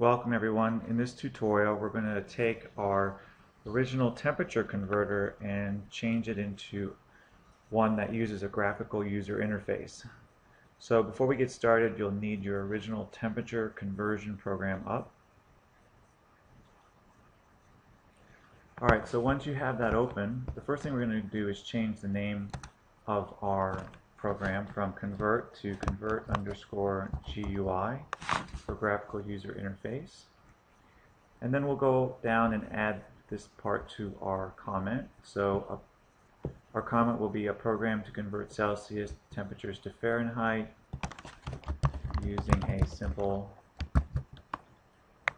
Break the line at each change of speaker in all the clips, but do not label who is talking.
Welcome everyone. In this tutorial we're going to take our original temperature converter and change it into one that uses a graphical user interface. So before we get started you'll need your original temperature conversion program up. Alright, so once you have that open, the first thing we're going to do is change the name of our program from convert to convert underscore GUI for graphical user interface. And then we'll go down and add this part to our comment. So uh, our comment will be a program to convert Celsius temperatures to Fahrenheit using a simple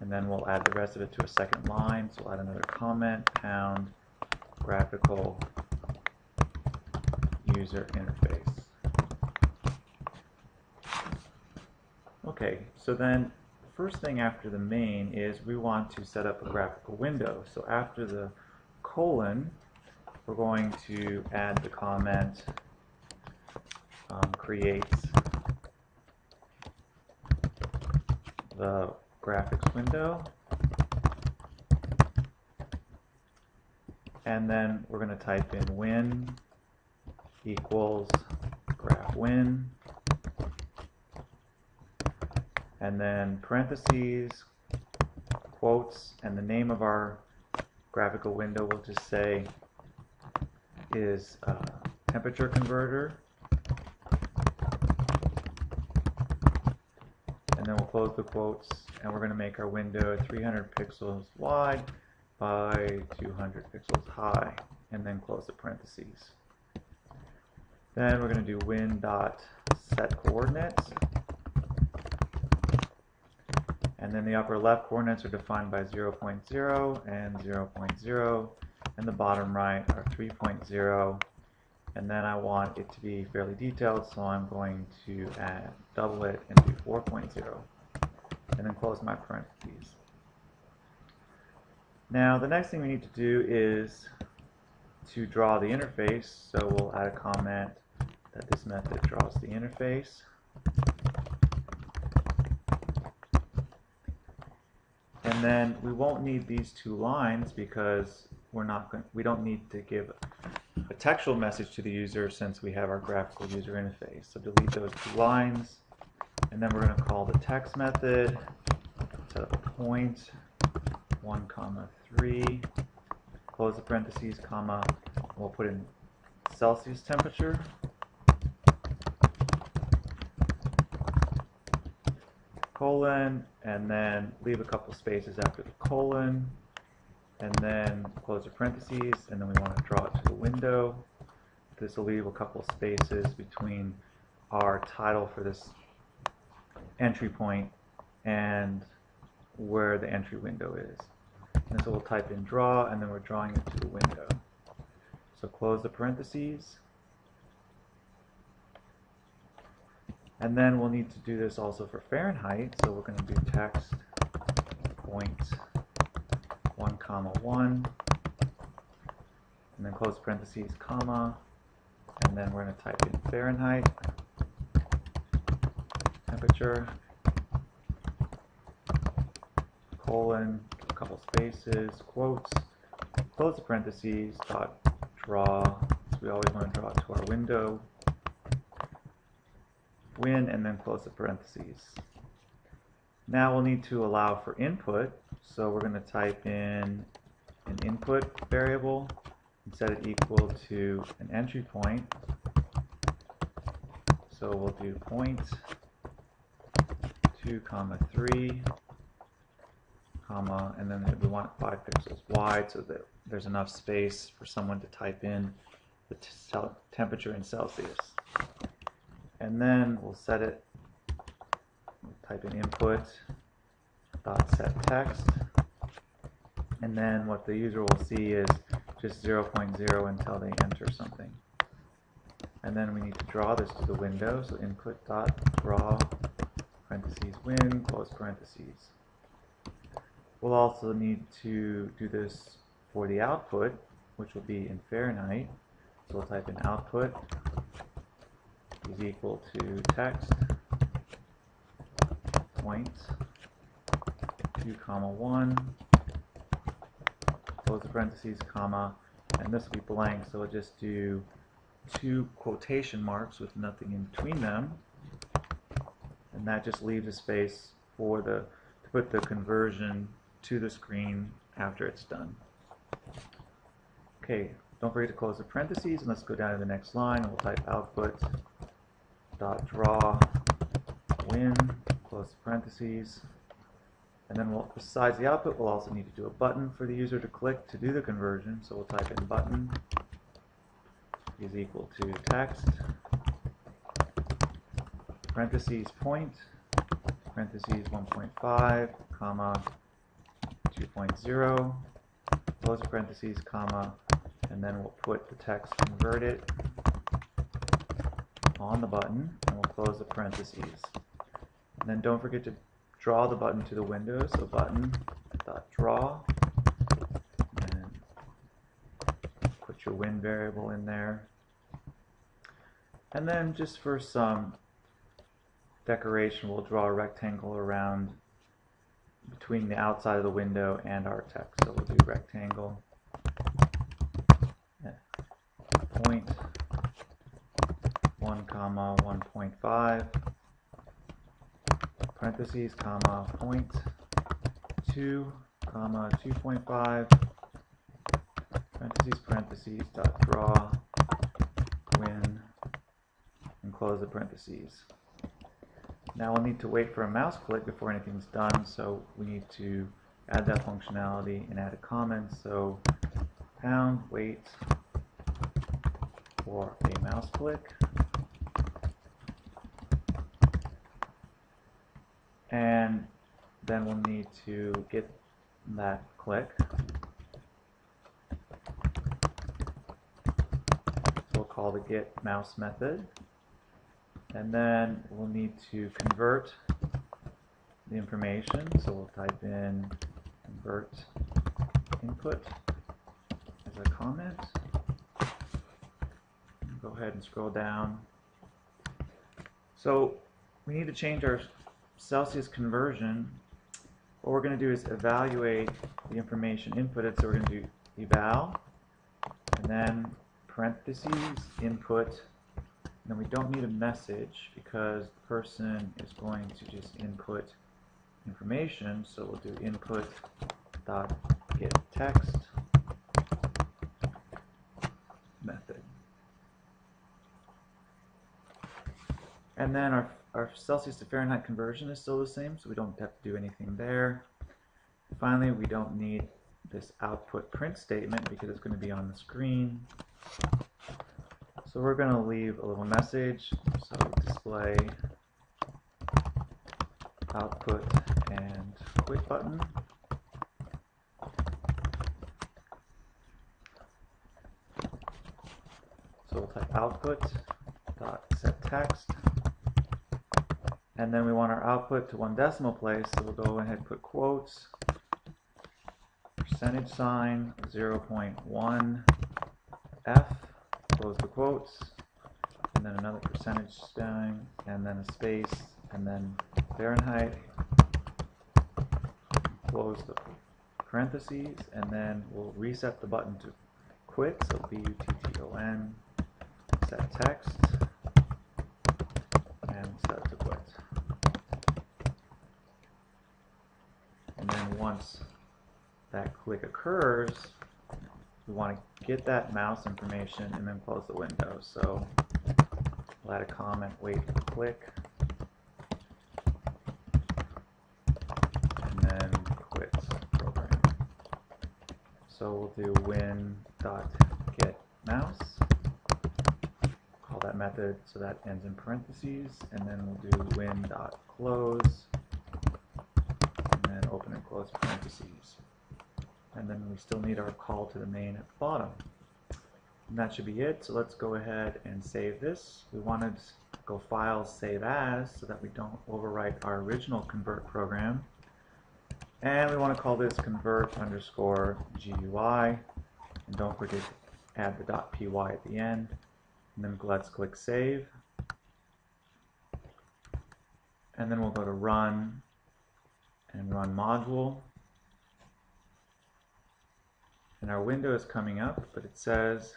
and then we'll add the rest of it to a second line. So we'll add another comment, pound, graphical user interface. Okay, so then the first thing after the main is we want to set up a graphical window. So after the colon, we're going to add the comment um, creates the graphics window. And then we're going to type in win equals graph win and then parentheses, quotes, and the name of our graphical window we'll just say is uh, temperature converter. And then we'll close the quotes and we're going to make our window 300 pixels wide by 200 pixels high and then close the parentheses. Then we're going to do win dot set coordinates and then the upper left coordinates are defined by 0, 0.0 and 0, 0.0 and the bottom right are 3.0 and then I want it to be fairly detailed so I'm going to add double it and do 4.0 and then close my parentheses. Now the next thing we need to do is to draw the interface so we'll add a comment that this method draws the interface And then we won't need these two lines because we're not going, we don't need to give a textual message to the user since we have our graphical user interface. So delete those two lines. And then we're going to call the text method, set up a point, 1 comma 3, close the parentheses, comma, we'll put in Celsius temperature. colon, and then leave a couple spaces after the colon, and then close the parentheses, and then we want to draw it to the window. This will leave a couple spaces between our title for this entry point and where the entry window is. And so we'll type in draw, and then we're drawing it to the window. So close the parentheses, And then we'll need to do this also for Fahrenheit. So we're going to do text point 1 comma 1 and then close parentheses comma and then we're going to type in Fahrenheit. Temperature colon a couple spaces quotes close the parentheses dot draw. So we always want to draw to our window win, and then close the parentheses. Now we'll need to allow for input, so we're going to type in an input variable and set it equal to an entry point. So we'll do point 2 comma 3 comma and then we want 5 pixels wide so that there's enough space for someone to type in the temperature in Celsius and then we'll set it, we'll type in input dot set text, and then what the user will see is just 0.0 until they enter something. And then we need to draw this to the window, so input dot draw parentheses win close parentheses. We'll also need to do this for the output, which will be in Fahrenheit. So we'll type in output is equal to text point 2 comma 1, close the parentheses, comma, and this will be blank, so we'll just do two quotation marks with nothing in between them, and that just leaves a space for the to put the conversion to the screen after it's done. Okay, don't forget to close the parentheses, and let's go down to the next line, and we'll type output dot draw win, close the parentheses, and then we'll, besides the output, we'll also need to do a button for the user to click to do the conversion. So we'll type in button is equal to text, parentheses point, parentheses 1.5, comma 2.0, close parentheses, comma, and then we'll put the text converted on the button, and we'll close the parentheses. And then don't forget to draw the button to the window, so button dot draw, and put your win variable in there. And then just for some decoration, we'll draw a rectangle around between the outside of the window and our text. So we'll do rectangle, point, 1 comma 1.5 parentheses, comma, point, 2, comma, 2.5, parentheses, parentheses, dot draw, win, and close the parentheses. Now we'll need to wait for a mouse click before anything's done, so we need to add that functionality and add a comment. So pound wait for a mouse click. And then we'll need to get that click. So we'll call the get mouse method. And then we'll need to convert the information. So we'll type in convert input as a comment. Go ahead and scroll down. So we need to change our Celsius conversion, what we're going to do is evaluate the information inputted. So we're going to do eval, and then parentheses, input, and then we don't need a message because the person is going to just input information. So we'll do input dot get text method. And then our our Celsius to Fahrenheit conversion is still the same, so we don't have to do anything there. Finally, we don't need this output print statement because it's going to be on the screen. So we're going to leave a little message. So display output and quit button. So we'll type output dot set text and then we want our output to one decimal place, so we'll go ahead and put quotes, percentage sign, 0.1 F, close the quotes, and then another percentage sign, and then a space, and then Fahrenheit, close the parentheses, and then we'll reset the button to quit, so B-U-T-T-O-N, set text, and set to quit. Once that click occurs, we want to get that mouse information and then close the window. So we'll add a comment, wait for click, and then quit program. So we'll do win dot get mouse. Call that method so that ends in parentheses, and then we'll do win dot close open and close parentheses. And then we still need our call to the main at the bottom. And that should be it. So let's go ahead and save this. We wanted to go File, Save As, so that we don't overwrite our original convert program. And we want to call this convert underscore GUI. And don't forget to add the dot .py at the end. And then let's click Save. And then we'll go to Run, and run module. And our window is coming up, but it says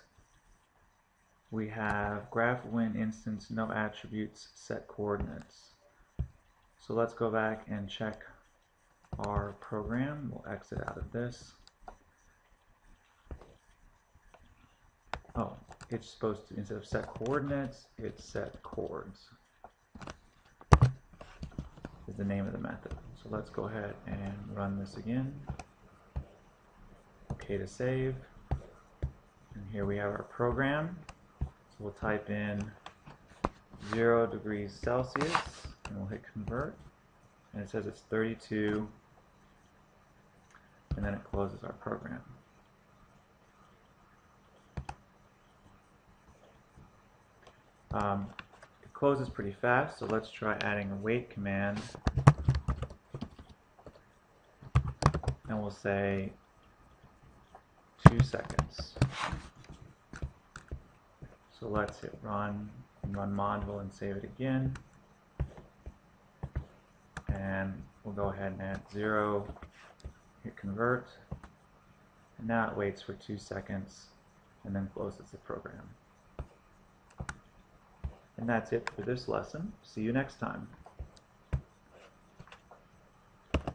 we have graph win instance no attributes set coordinates. So let's go back and check our program. We'll exit out of this. Oh, it's supposed to, instead of set coordinates, it's set coords. Is the name of the method. So let's go ahead and run this again. Okay to save. And here we have our program. So we'll type in 0 degrees Celsius and we'll hit convert. And it says it's 32 and then it closes our program. Um, closes pretty fast, so let's try adding a wait command. And we'll say two seconds. So let's hit run run module and save it again. And we'll go ahead and add zero, hit convert. And now it waits for two seconds and then closes the program. And that's it for this lesson. See you next time.